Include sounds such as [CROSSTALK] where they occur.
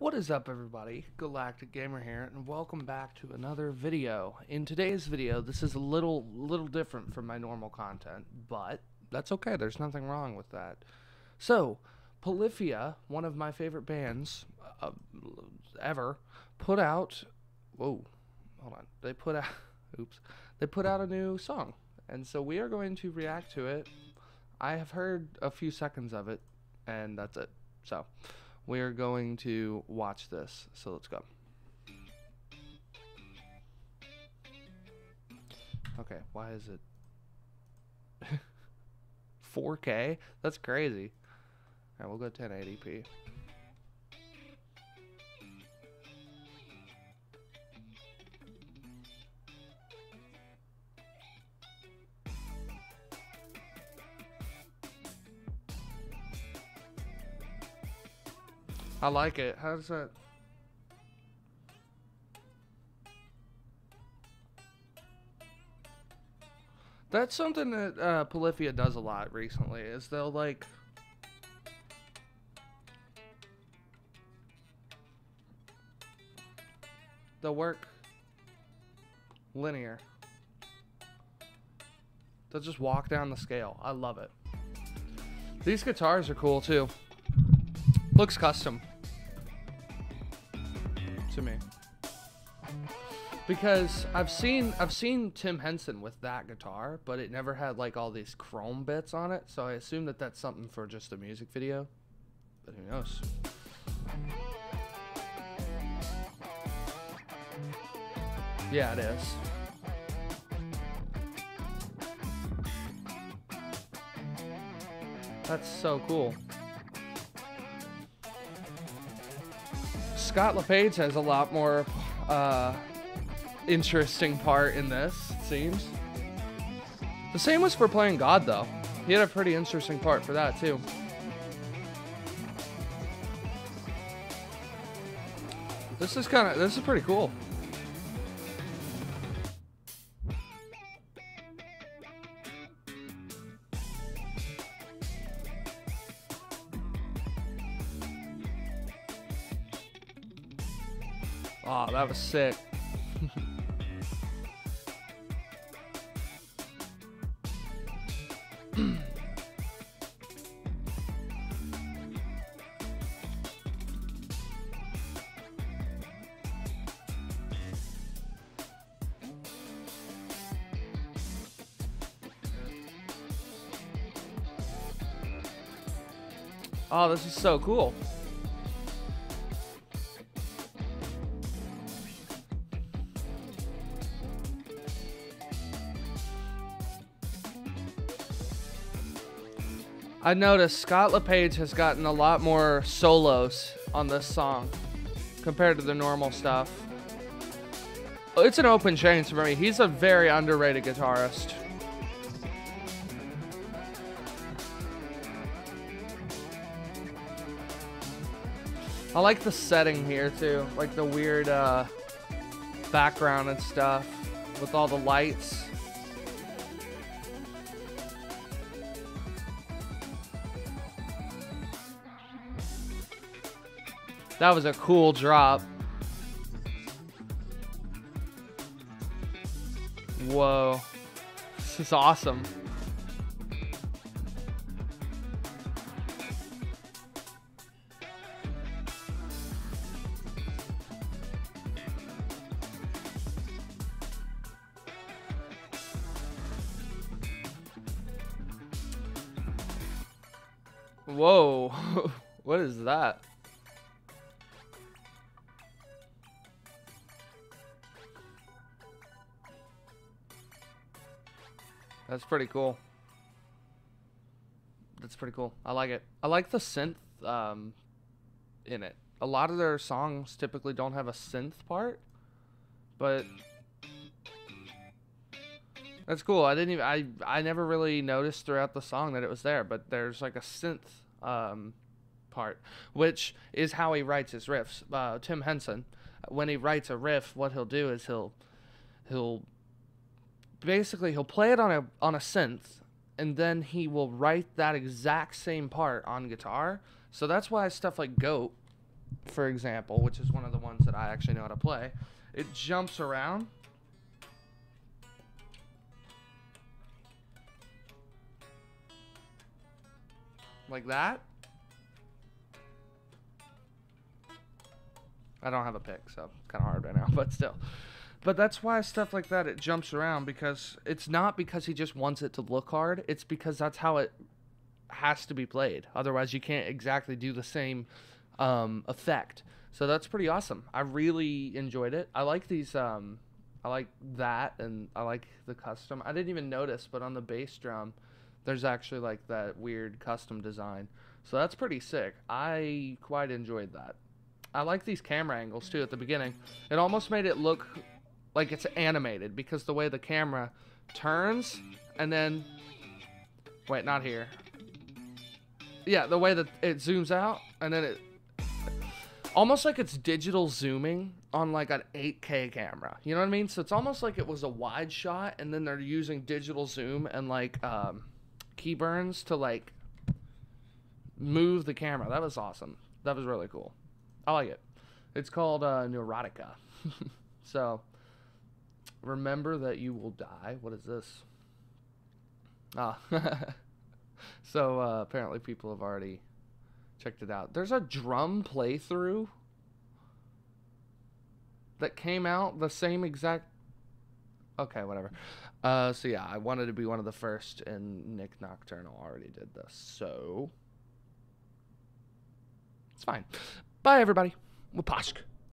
What is up everybody? Galactic Gamer here and welcome back to another video. In today's video, this is a little little different from my normal content, but that's okay. There's nothing wrong with that. So, Polyphia, one of my favorite bands uh, ever, put out whoa, hold on. They put out [LAUGHS] oops. They put out a new song. And so we are going to react to it. I have heard a few seconds of it and that's it. So, we're going to watch this. So let's go. Okay, why is it [LAUGHS] 4K? That's crazy. Alright, we'll go 1080p. I like it. How does that? That's something that uh, Polyphia does a lot recently. Is they'll like. They'll work linear. They'll just walk down the scale. I love it. These guitars are cool too. Looks custom to me. Because I've seen I've seen Tim Henson with that guitar, but it never had like all these chrome bits on it, so I assume that that's something for just a music video. But who knows? Yeah, it is. That's so cool. Scott LePage has a lot more uh, interesting part in this, it seems. The same was for playing God, though. He had a pretty interesting part for that, too. This is kind of, this is pretty cool. Oh, that was sick. oh, this is so cool. I noticed Scott LePage has gotten a lot more solos on this song compared to the normal stuff. It's an open change for me. He's a very underrated guitarist. I like the setting here too, like the weird uh, background and stuff with all the lights. That was a cool drop. Whoa. This is awesome. Whoa. [LAUGHS] what is that? That's pretty cool. That's pretty cool. I like it. I like the synth um, in it. A lot of their songs typically don't have a synth part, but that's cool. I didn't even I I never really noticed throughout the song that it was there, but there's like a synth um, part, which is how he writes his riffs. Uh, Tim Henson, when he writes a riff, what he'll do is he'll he'll basically he'll play it on a on a synth and then he will write that exact same part on guitar. So that's why stuff like Goat for example, which is one of the ones that I actually know how to play, it jumps around. Like that. I don't have a pick, so kind of hard right now, [LAUGHS] but still. But that's why stuff like that it jumps around because it's not because he just wants it to look hard. It's because that's how it has to be played. Otherwise, you can't exactly do the same um, effect. So that's pretty awesome. I really enjoyed it. I like these. Um, I like that, and I like the custom. I didn't even notice, but on the bass drum, there's actually like that weird custom design. So that's pretty sick. I quite enjoyed that. I like these camera angles too at the beginning. It almost made it look like it's animated because the way the camera turns and then wait, not here. Yeah, the way that it zooms out and then it almost like it's digital zooming on like an 8K camera. You know what I mean? So it's almost like it was a wide shot and then they're using digital zoom and like um Ken Burns to like move the camera. That was awesome. That was really cool. I like it. It's called uh, Neurotica. [LAUGHS] so remember that you will die. What is this? Ah. [LAUGHS] so uh, apparently people have already checked it out. There's a drum playthrough that came out the same exact. Okay, whatever. Uh, so yeah, I wanted to be one of the first, and Nik Nocturnal already did this, so it's fine. Bye, everybody. Waposhk.